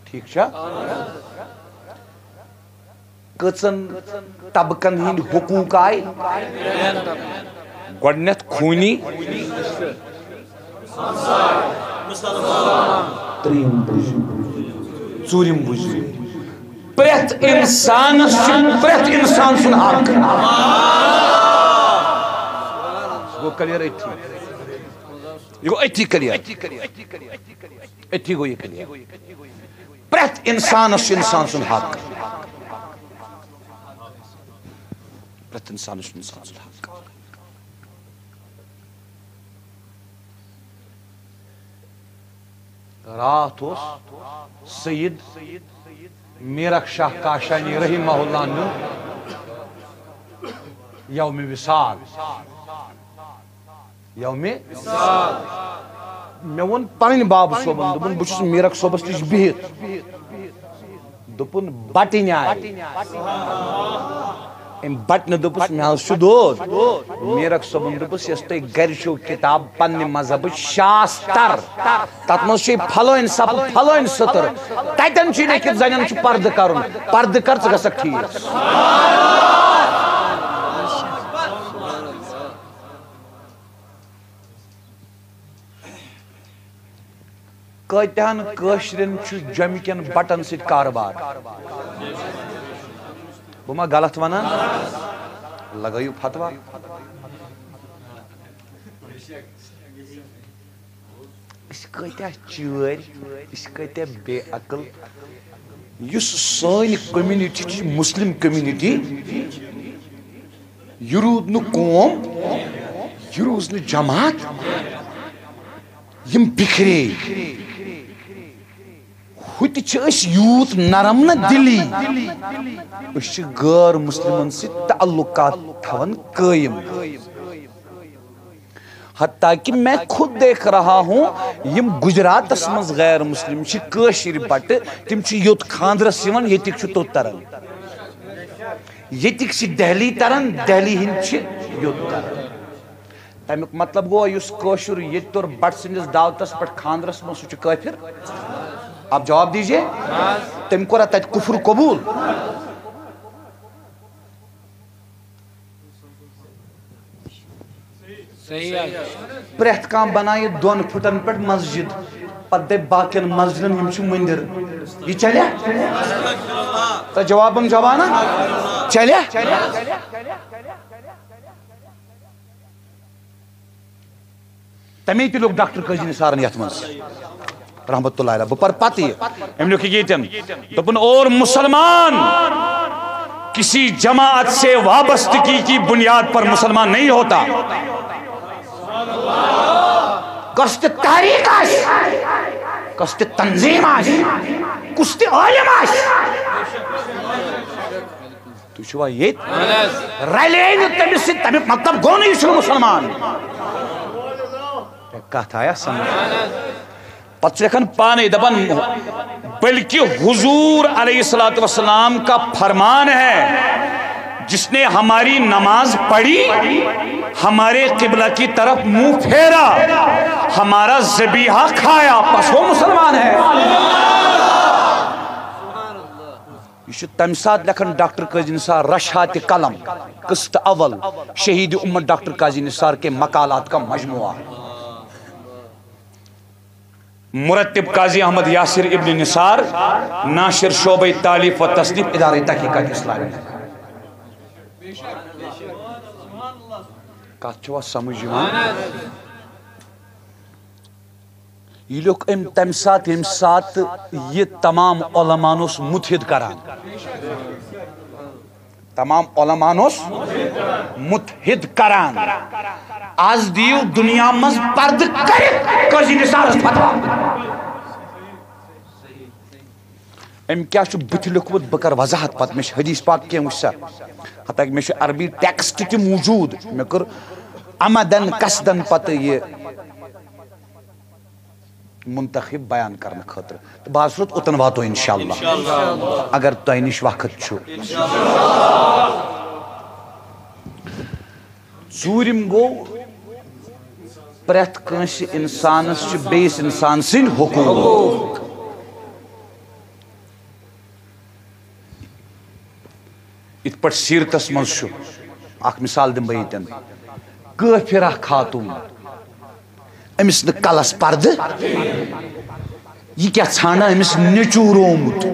ٹھیٖک چھا؟ کٔژن طبقن ہٕنٛدۍ حقوٗق آیہِ گۄڈنٮ۪تھ خوٗنی۔ ترٛیٚیِم بُزِو ژوٗرِم بُزِو پرٛٮ۪تھ اِنسانس چھُ پرٛٮ۪تھ اِنسان سُنٛد حق۔ گوٚو کلیر أتھی یہِ گوٚو أتھی کلیر أتھی گوٚو یہِ کلیر پرٛٮ۪تھ اِنسانس چھُ اِنسان سُنٛد حق۔ پرٛٮ۪تھ اِنسانس چھُ اِنسان سُنٛد حق۔ راتھ اوس سید میرک شاہ کاشانی رحمہ اللہ نو یوم وصال یوم وصال۔ مےٚ ووٚن پنٕنۍ بابہٕ صٲبن دوٚپُن بہٕ چھُس میرک صٲبس نِش بِہِتھ دوٚپُن بٹٕنۍ آیہِ ام بٹن دپس مے حظ چھ دود میرک صبن دپس یس تُہۍ گرِ چھو کتاب پننہِ مذہبٕچ شاستر. تتھ منٛز چھُے پھلٲنۍ سپ پھلٲنۍ سٕتر. تتٮ۪ن چھُے لیکھِتھ زنٮ۪ن چھُ پردٕ کرُن. پردٕ کر ژٕ گژھکھ ٹھیٖک کتہن کٲشرٮ۪ن چھُ جۄمہِ کٮ۪ن بٹن سۭتۍ کاربار بہٕ ما غلط ونان لگٲیِو فتوا أسۍ کۭتیاہ بے عقل یُس سٲنۍ کوٚمنِٹی چھِ مُسلِم کوٚمنِٹی یہِ روٗد قوم یہِ روٗز جماعت یِم بِکھرے ہوٚتہِ چھِ أسۍ یوٗت نرم نہ دِلی۔ أسۍ چھِ غٲر مُسلمن سۭتۍ تعلقات تھاوان قٲیِم۔ حتیٰ کہ میں خود دیکھ رہا ہوں یم گجراتس مز غیر مسلم چھ کٲشِر بٹہٕ تِم چھِ یوٚت خاندرس یِوان ییٚتِکۍ چھُ توٚت تران۔ ییٚتِکۍ چھِ دہلی تران دہلی ہٕنٛدۍ چھِ یوٚت تران۔ تمیُک مطلب گوٚو یُس کٲشُر ییٚتہِ توٚر بٹہٕ سٕنٛدِس دعوتس پٮ۪ٹھ خاندرس منٛز سُہ چھُ کٲفِر۔ آپ جواب دیجیے تٔمۍ کوٚرا تتہِ کُفر قبوٗل۔ پرٛٮ۪تھ کانٛہہ بنایہِ دۄن پھٕٹن پٮ۪ٹھ مسجد۔ پتہٕ دپہِ باقین مسجدن یِم چھِ مٔنٛدِر۔ یہِ چلیا تۄہہِ جوابن جوانا چلیا تمے تہِ لیوٚکھ ڈاکٹر قٲضی نثارن یتھ منٛز رحمت اللہ علیہ پرٕ پتہٕ یہِ أمۍ لیوٚکھ یہِ ییٚتٮ۪ن دوٚپُن اور مسلمان کسی جماعت سے وابستگی کی بنیاد پر مسلمان نہیں ہوتا۔ کۄس تہِ تحریٖک آسہِ کۄس تہِ تنظیٖم آسہِ کُس تہِ عٲلِم آسہِ تُہۍ چھِوا ییٚتہِ رلے نہٕ تٔمِس سۭتۍ تمیُک مطلب یہِ چھُنہٕ مُسلمان کتھ آیا سمجھ؟ پتہ لیکھن پانے دپن بلکہ حضور علیہ السلام والسلام کا فرمان ہے، جس نے ہماری نماز پڑھی، ہمارے قبلہ کی طرف منہ پھیرا، ہمارا زبیحہ کھایا۔ پس وہ مسلمان ہے۔ یہ چھُ تمہِ ساتہٕ ڈاکٹر قاضی نثار، رشحات قلم، قسط اول، شہید امت ڈاکٹر قاضی نثار کے مقالات کا مجموعہ۔ مرتب قاضی احمد یاسر ابن نثار، ناشر شعبہ تعلیف و تصنیف ادارے تحقیقات اسلامی۔ کتھ چھوا سمجھ یِوان یہ لیوٚکھ أمۍ تمہِ ساتہٕ ییٚمہِ ساتہٕ یہِ تمام علمان اوس مُتحد کران۔ تمام علمان اوس مُتحد کران۔ آز دِیِو دُنیا منٛز پردٕ کٔرِتھ قٲضی نثارس فتوا أمۍ کیٛاہ چھُ بٕتھِ لیوٚکھمُت بہٕ کرٕ وضاحت مےٚ چھِ حدیث پاک کینٛہہ وٕچھ سا حتیٰ کہ چھُ عربی ٹیکسٹ تہِ موٗجوٗد۔ مےٚ کٔر امدن قصدن پتہٕ یہِ منتخب بیان تہٕ بہٕ حظ روٗد اوٚتن واتو انشاء اللہ اگر تۄہہِ نِش وقت چھُ ژوٗرِم گوٚو پرٛٮ۪تھ کٲنٛسہِ اِنسانس چھِ بیٚیِس اِنسان سٕنٛدۍ حقوٗق۔ یِتھ پٲٹھۍ سیٖرتس منٛز چھُ اکھ مِثال دِمہٕ بہٕ ییٚتٮ۪ن کٲفِرا خاتوٗن أمِس نہٕ کلس پردٕ یہِ کیٛاہ ژھانڈان أمِس نیچوٗرومُت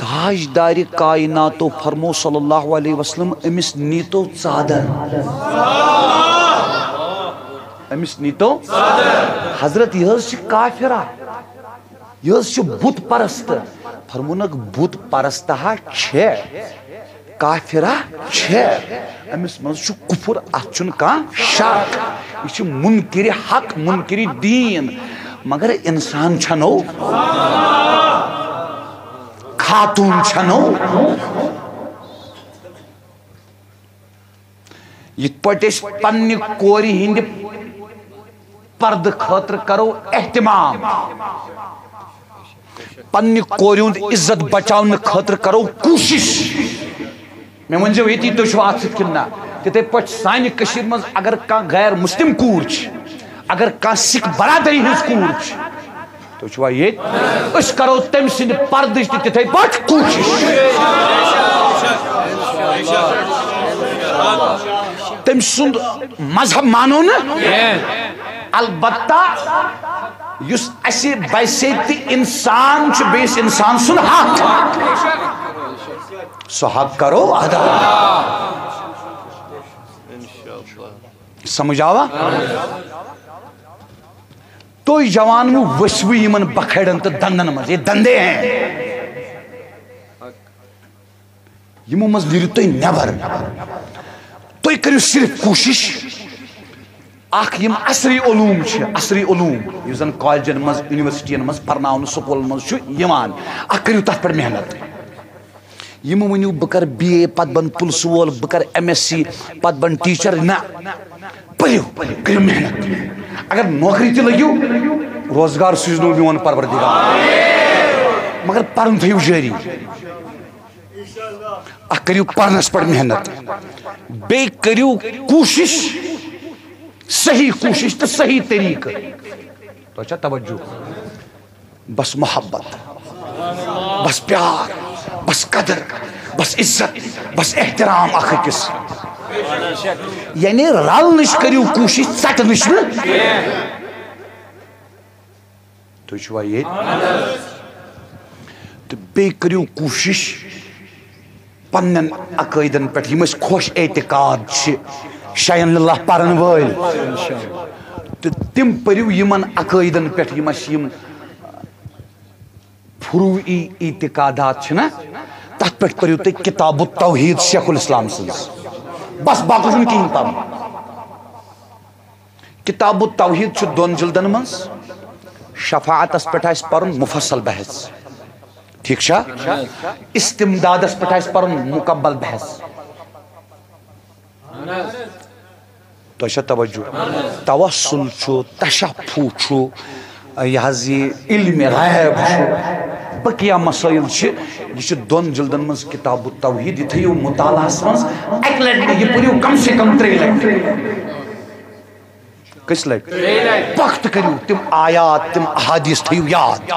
تاج دارِ کایناتو فرمو صلی اللہ علیہ وسلم أمِس نیٖتو ژادر أمِس نیٖتو حضرت یہِ حظ چھِ کافِرا پرست فرمونکھ بُت پرست ہا چھےٚ کافِرا چھےٚ۔ أمِس منٛز چھُ کُفُر اَتھ چھُنہٕ شک یہِ چھِ مُنکِرِ حق مُنکِرِ دیٖن۔ مگر اِنسان چھنو، خاتوٗن چھنو۔ یِتھ پٲٹھۍ أسۍ پننہِ کورِ ہِنٛدِ پردٕ خٲطرٕ کرو احتمام۔ پنہ کوریوند عزت بچاؤن خاطر کرو کوشش۔ میں ونجو یتی تو چھو ات کننا تتے پٹ سانہ کشیر مز اگر کان غیر مسلم کور چھ اگر کان سکھ برادری ہنس کور چھ۔ تو چھو یہ اس کرو تم سن پردش تتے پٹ کوشش۔ تم سند مذہب مانو نا؟ البتہ یس اسی بیسیتی انسان چھ بیس انسان سن حق۔ سو حق کرو ادا۔ سمجھ آوا تو جوان مو وسوی یمن بکھڑن تو دندن مز۔ یہ دندے ہیں۔ یمو مز نیرو تو نیبر تو کرو صرف کوشش۔ اخ یم عصری علوم چھ، عصری علوم، یس زن کالجن مز یونیورسٹین مز پرناون سکول مز چھ یوان۔ اخ کرو تتھ پر محنت۔ یم ونیو بہ کر بی اے پت بن پلس وول بہ کر ایم ایس سی پت بن ٹیچر۔ نہ پریو کرو محنت۔ اگر نوکری تہ لگیو روزگار سوزنو میون پروردگار۔ مگر پرن تھیو جاری اخ کریو پرنس پر محنت۔ بے کریو کوشش۔ صحیح کوشش تو صحیح طریقہ تو اچھا توجہ۔ بس محبت، بس پیار، بس قدر، بس عزت، بس احترام اخ کس۔ یعنی رل نش کریو کوشش ژٹ نش تو چھوا یہ تو بے کریو کوشش، پنن عقائدن پہ یم خوش اعتقاد چھ شاین اللہ پرن ول تو تم پریو یمن عقائدن پہ یم یم فروعی اعتقادات چھنا؟ تت پہ پریو تھی کتاب التوحید شیخ الاسلام سنز. بس باقی چھن کہین پم کتاب التوحید چھ دون جلدن منز. شفاعت اس پٹھ اس پرن مفصل بحث. ٹھیک شا؟ استمداد اس پٹھ اس پرن مکمل بحث. تو توجہ توسل چھو تشفو چھو یہ حض یہ علم غیب چھو بقیہ مسائل چھ یہ چھ دون جلدن منز کتاب التوحید یہ تھیو مطالعہ منز ایک لٹ یہ پوریو کم سے کم تری لٹ کس لٹ وقت کریو تم آیات تم احادیث تھیو یاد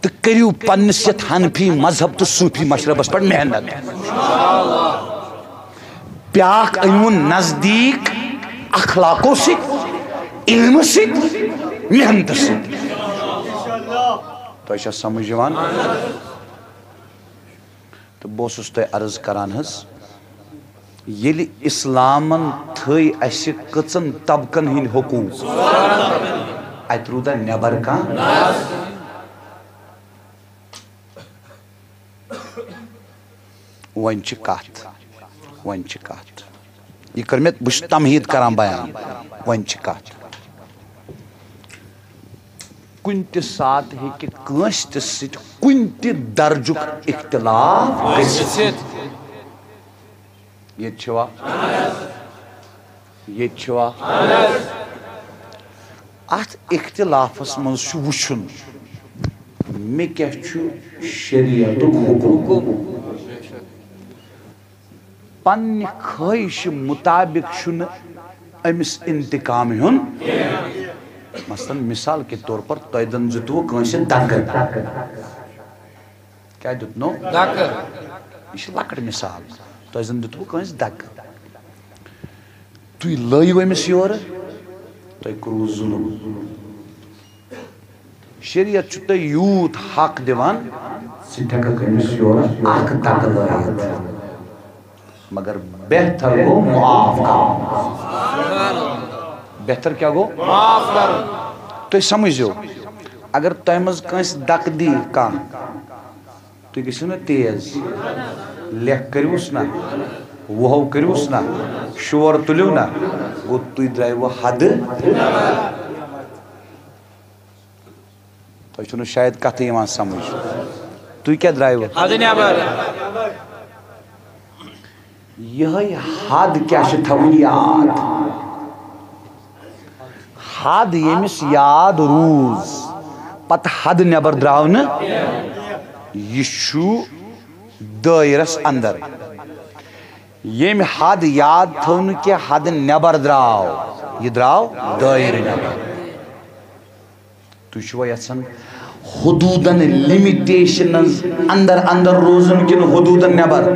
تو کریو پنس یت حنفی مذہب تو صوفی مشربس پر محنت بیاکھ انون نزدیک، اخلاقوں سے، علم سے، محنت سے۔ تو ایسا سمجھ جوان؟ تو بوسس تو عرض کران حس یلی اسلامن تھئی اسہ کچن طبقن ہند حقوق ات رودا نبر کان ون کت ون کت یہ کر میں بس تمہید کران بیان ون کت کن تہ سات ہیکہ کنس تہ سٹ کن تہ درجک اختلاف یہ یہ ات اختلافس من چھ مے کیا شریعت حکم؟ پنہ خواہش مطابق چھن امس انتقام ہن مثلا مثال کے طور پر تہ دن دتو کنس دگ کیا دتنو؟ دگ یہ لکٹ مثال۔ تہ زن دتو کنس دگ تھی لایو امس یور۔ تہ کرو ظلم۔ شریعت چھ تہ یوت حق دیوان سٹھک امس یور دگ لایت مگر بہتر گو معاف کرو بہتر کیا گو؟ معاف کرو تو سمجھو اگر تہ مز کنس دک دی کان تو گژھو نا تیز؟ لیکھ کروس نا وہو کروس نا شور تلیو نا گو تھی درائیو حد۔ تو چھنو شاید کتھ یوان سمجھ تھی کیا درائیو حد نیبر یہ حد کیا تھون یاد حد یمس یاد روز۔ پتہ حد نبر دراؤن یہ دائرس اندر۔ یم حد یاد تھون کہ حد نبر دراو۔ یہ دراو دائر نبر۔ تو چھو یسن حدودن لمیٹیشنز اندر اندر روزن کن حدودن نبر۔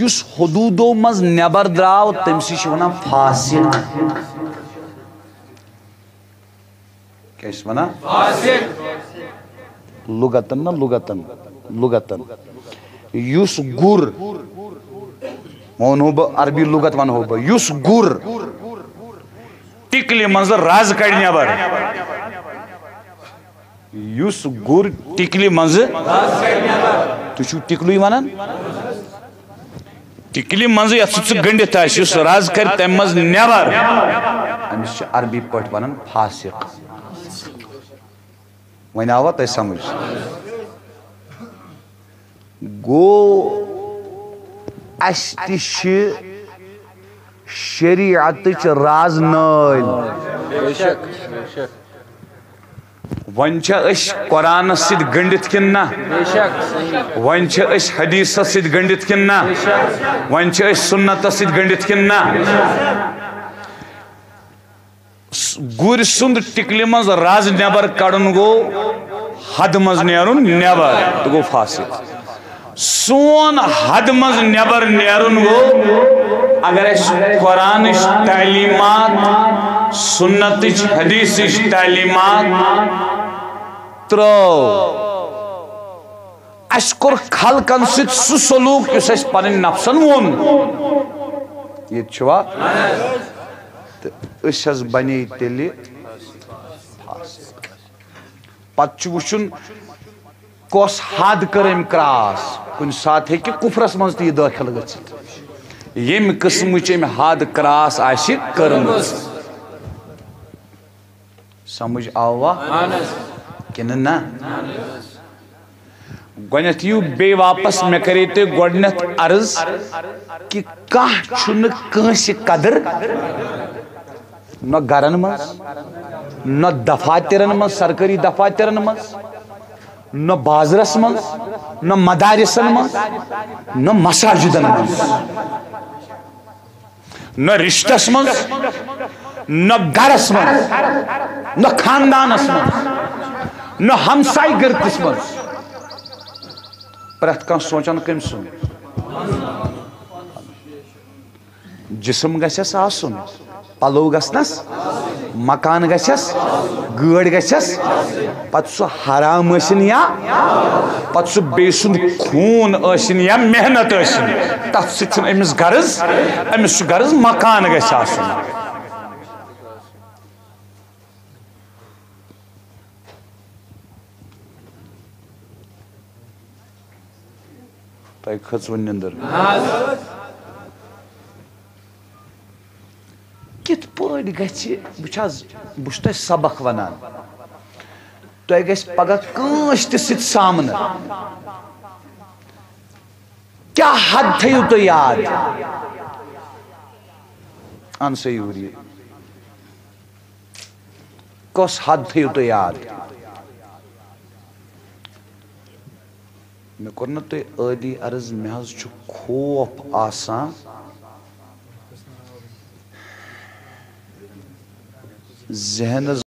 یس حدودو مز نبر دراو تم سی ونان فاسق. کیا اس ونان؟ لغتن نا لغتن لغتن. یس گر ونو بہ عربی لغت ونو بہ، یس گر ٹکلی منز راز کڑ نبر یس گر ٹکلی منز تو چھو ٹکلوی ونن ونان ٹکلی منز یت سہ گنڈت آس راز کر تم مز نبر امس چھ عربی پٹ ونان فاسق۔ ون آوا تہ سمجھ گو اس تہ چھ شریعتچ راز نٲلۍ ون اس قرآن ست گنڈت کن نہ ون اس حدیث ست گنڈت کن نہ ون اس سنت ست گنڈت کن نہ گر سند ٹکلی مز راز نبر کڑن گو، حد مز نیرن نبر تو گو فاسق سون حد مز نبر نیرن گو اگر اس قرآن تعلیمات، سنت حدیث تعلیمات ترٛٲو اَسہِ کوٚر خلقن سۭتۍ سُہ سلوٗک یُس اَسہِ پنٕنۍ نفسن ووٚن ییٚتہِ چھُوا؟ تہٕ أسۍ حظ بنے تیٚلہِ پتہٕ چھُ وٕچھُن کۄس حد کٔر أمۍ کراس کُنہِ ساتہٕ ہیٚکہِ کُفرس منٛز تہِ یہِ دٲخِل گٔژھِتھ ییٚمہِ قٕسمٕچ حد کراس آسہِ کٔرمٕژ؟ سمجھ آوا؟ کِنہٕ نہ. گۄڈنٮ۪تھ یِیِو بیٚیہِ واپس، مےٚ کرے تۄہہِ گۄڈنٮ۪تھ عرض کہِ کانٛہہ چھُنہٕ کٲنٛسہِ قدٕر، نہ گرن منٛز، نہ دفاترن منٛز، سرکٲری دفاترن منٛز نہ بازرس منٛز نہ مدارسن منٛز نہ مساجدن منٛز نہ رشتس منٛز نہ گرس منٛز نہ خاندانس منٛز نہ ہمساے گرتس منٛز پرٛٮ۪تھ کانٛہہ سونٛچان کٔمۍ سُنٛد جسم گژھٮ۪س آسُن پلو گژھنس مکان گژھٮ۪س گٲڑۍ گژھٮ۪س پتہٕ سُہ حرام ٲسِن یا پتہٕ سُہ بیٚیہِ سُنٛد خوٗن ٲسِن یا محنت ٲسِن تتھ سۭتۍ چھُنہٕ أمِس غرض أمِس چھُ غرض مکان گژھِ آسُن تۄہہِ کھٔژوٕ نِندٕر کِتھ پٲٹھۍ گژھِ بہٕ چھس بہٕ چھُس تۄہہِ سبق ونان تۄہہِ گژھِ پگاہ کٲنٛسہِ تہِ سۭتۍ سامنہٕ کیٛاہ حد تھٲیِو تُہۍ یاد اَن سا یوٗرۍ یہِ کۄس حد تھٲیِو تُہۍ یاد مےٚ کوٚر نہ تۄہہِ عٲدی عرض مےٚ حظ چھُ خوف آسان ذہنس